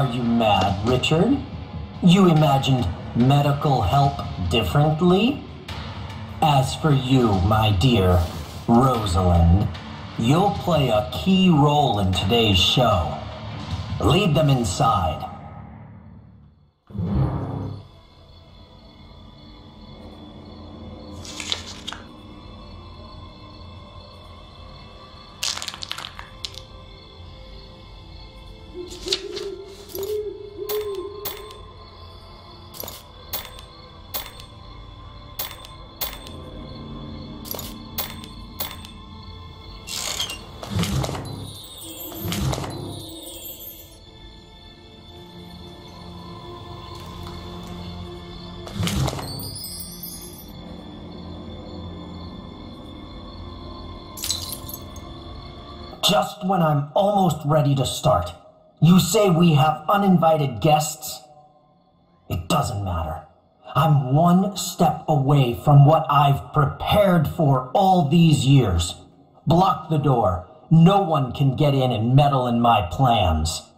Are you mad, Richard? You imagined medical help differently? As for you, my dear Rosalind, you'll play a key role in today's show. Lead them inside. Just when I'm almost ready to start, you say we have uninvited guests? It doesn't matter. I'm one step away from what I've prepared for all these years. Block the door. No one can get in and meddle in my plans.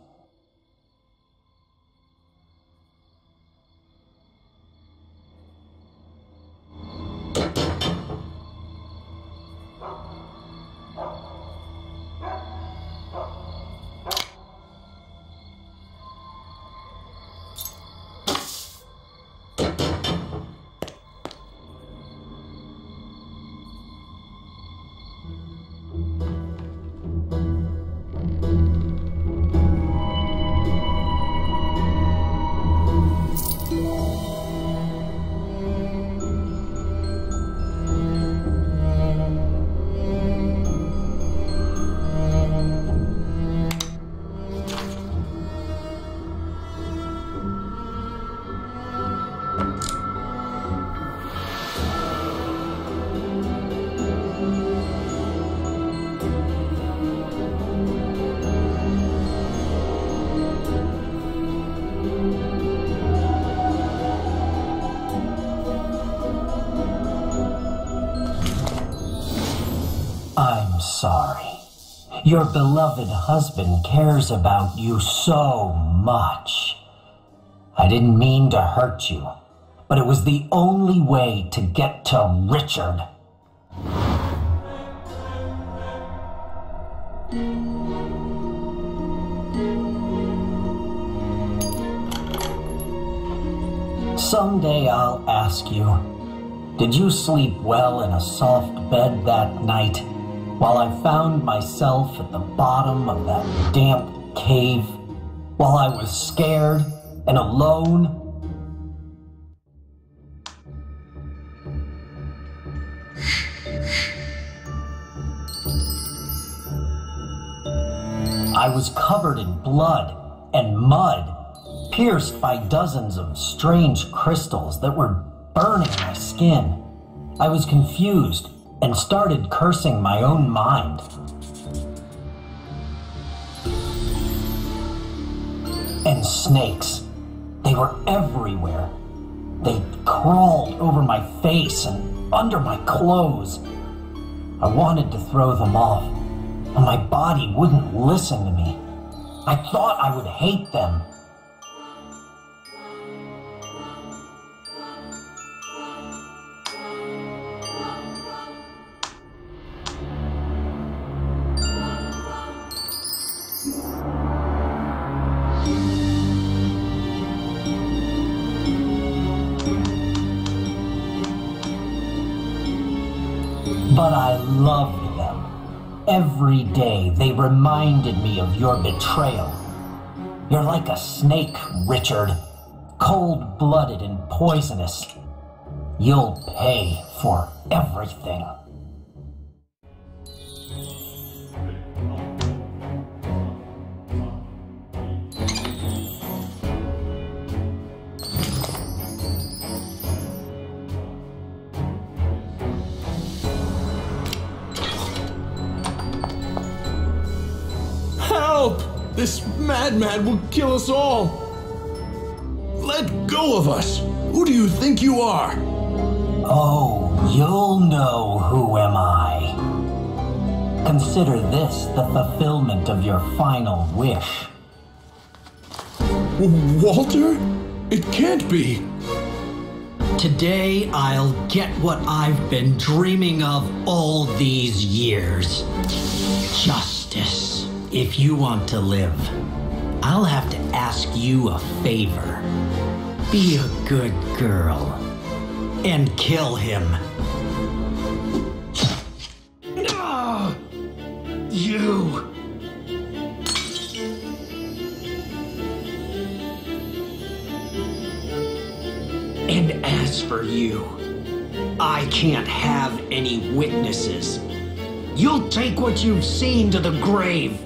Sorry. Your beloved husband cares about you so much. I didn't mean to hurt you, but it was the only way to get to Richard. Someday I'll ask you, did you sleep well in a soft bed that night while I found myself at the bottom of that damp cave? While I was scared and alone? I was covered in blood and mud, pierced by dozens of strange crystals that were burning my skin. I was confused and started cursing my own mind. And snakes. They were everywhere. They crawled over my face and under my clothes. I wanted to throw them off, but my body wouldn't listen to me. I thought I would hate them. Every day they reminded me of your betrayal. You're like a snake, Richard. Cold blooded and poisonous. You'll pay for everything. This madman will kill us all! Let go of us! Who do you think you are? Oh, you'll know who am I. Consider this the fulfillment of your final wish. Walter? It can't be. Today I'll get what I've been dreaming of all these years. Justice. If you want to live, I'll have to ask you a favor. Be a good girl and kill him. Ah! You. And as for you, I can't have any witnesses. You'll take what you've seen to the grave.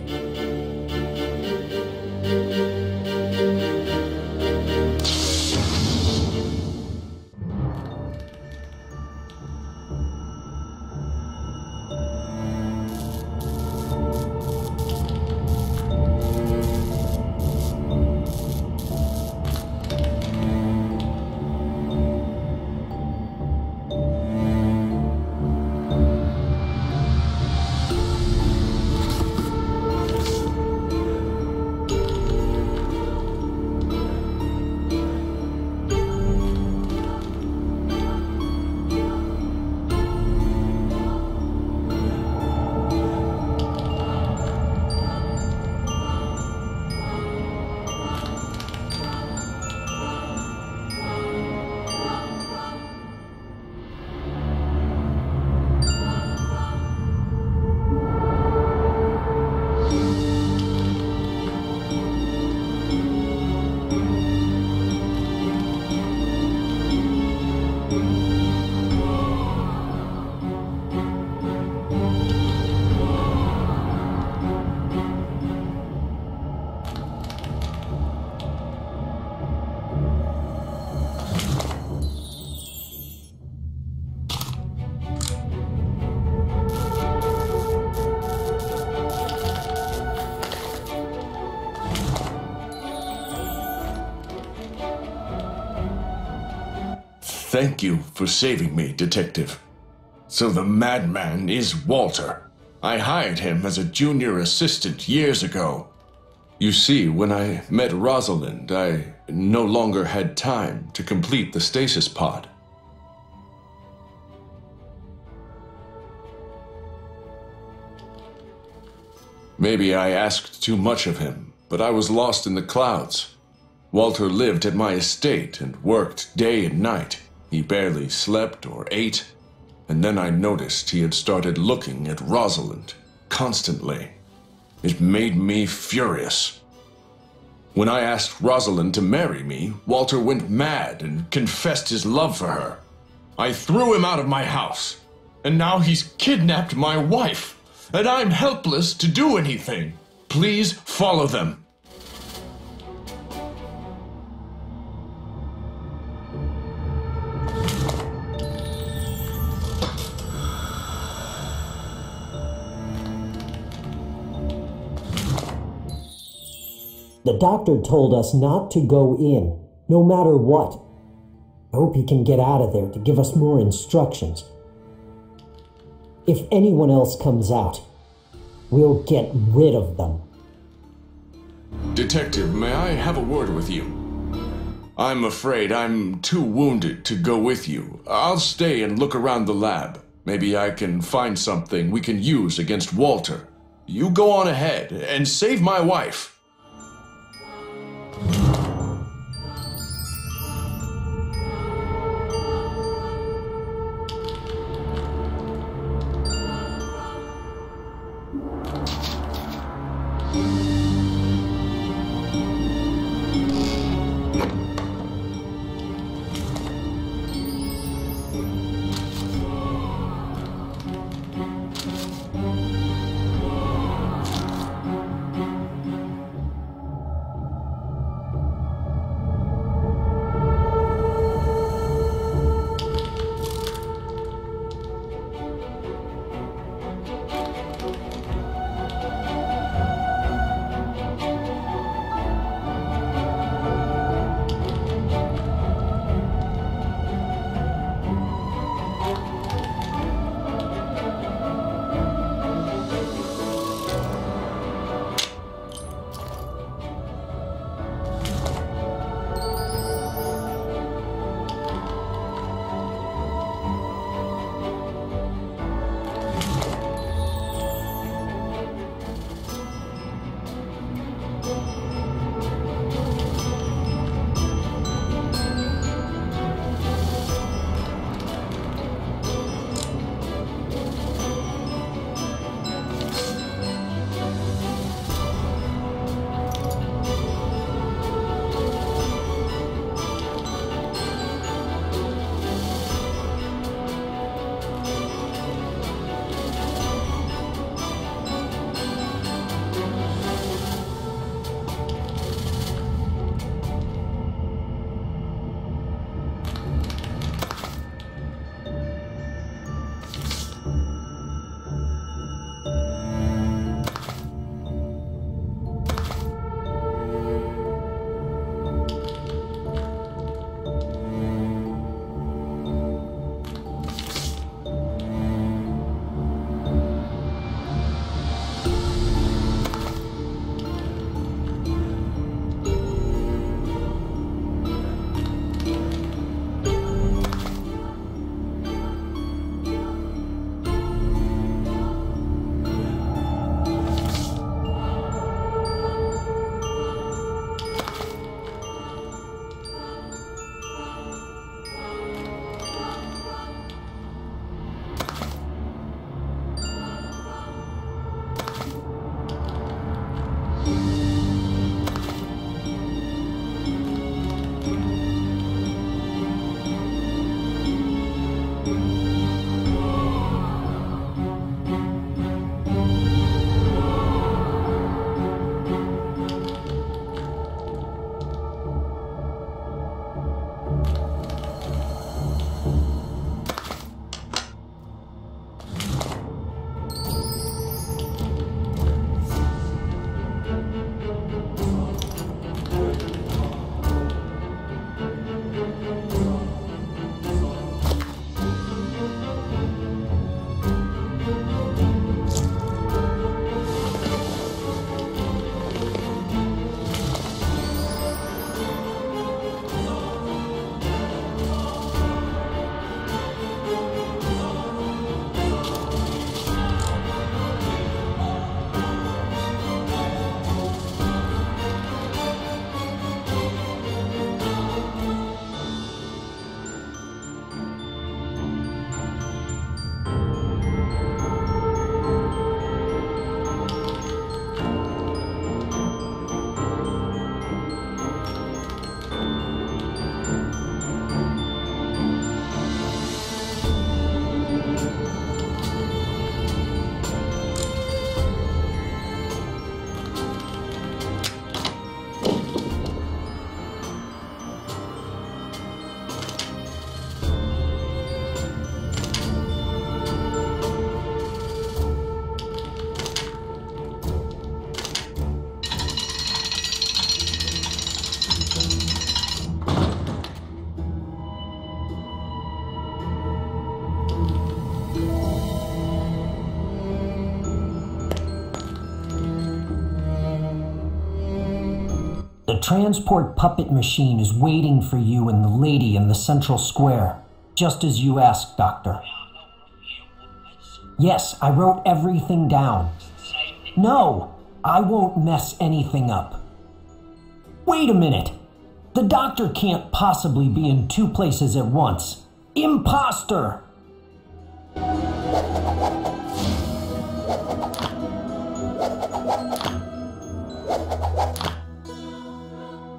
Thank you for saving me, Detective. So the madman is Walter. I hired him as a junior assistant years ago. You see, when I met Rosalind, I no longer had time to complete the stasis pod. Maybe I asked too much of him, but I was lost in the clouds. Walter lived at my estate and worked day and night. He barely slept or ate, and then I noticed he had started looking at Rosalind constantly. It made me furious. When I asked Rosalind to marry me, Walter went mad and confessed his love for her. I threw him out of my house, and now he's kidnapped my wife, and I'm helpless to do anything. Please follow them. The doctor told us not to go in, no matter what. I hope he can get out of there to give us more instructions. If anyone else comes out, we'll get rid of them. Detective, may I have a word with you? I'm afraid I'm too wounded to go with you. I'll stay and look around the lab. Maybe I can find something we can use against Walter. You go on ahead and save my wife. The transport puppet machine is waiting for you and the lady in the central square, just as you asked, Doctor. Yes, I wrote everything down. No, I won't mess anything up. Wait a minute. The doctor can't possibly be in two places at once. Imposter!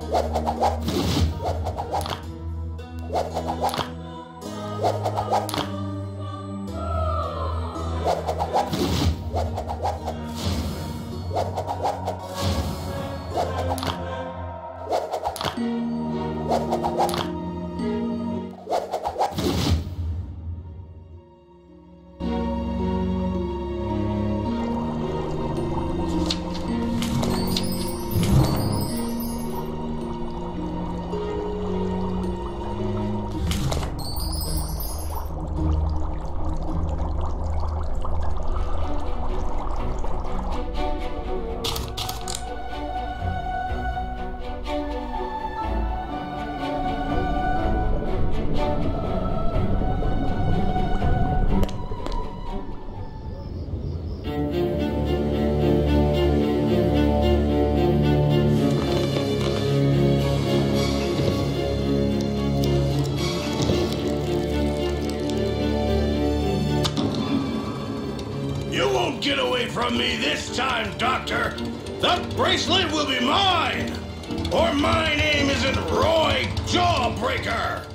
You from me this time, Doctor. The bracelet will be mine. Or my name isn't Roy Jawbreaker.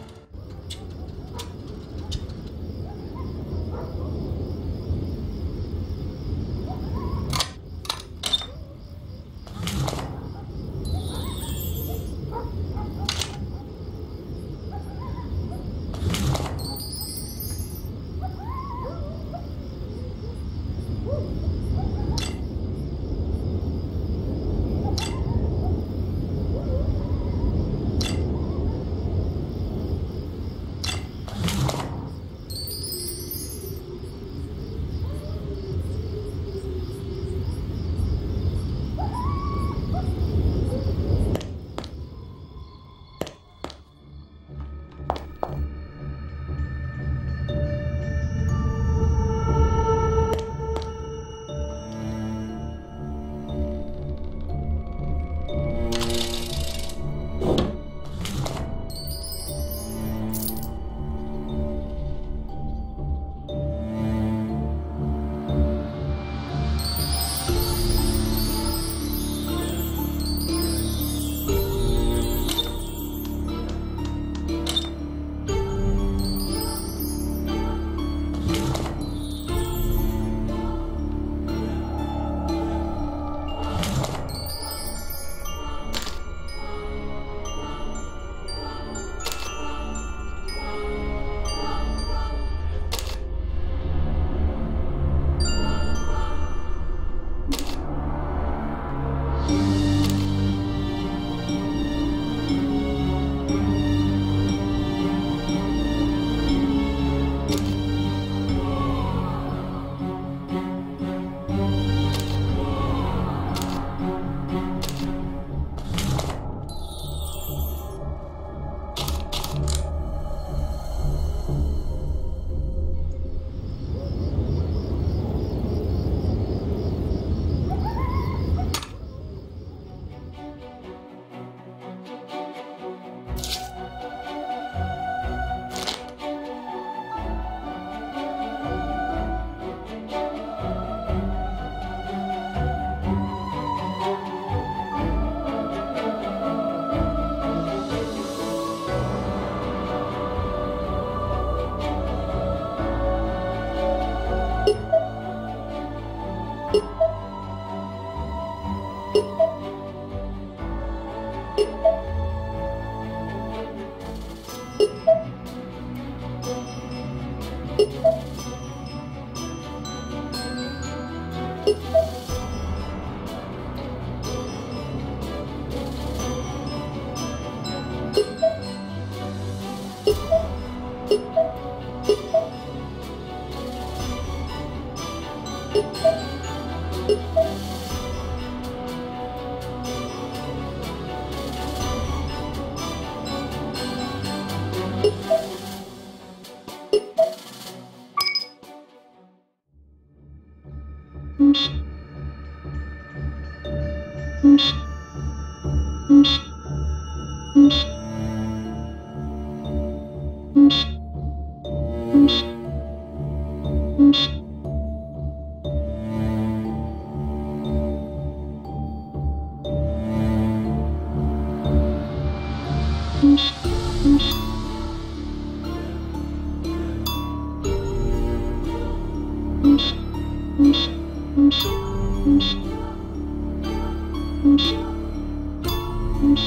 Thank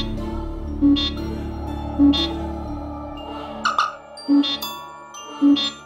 you.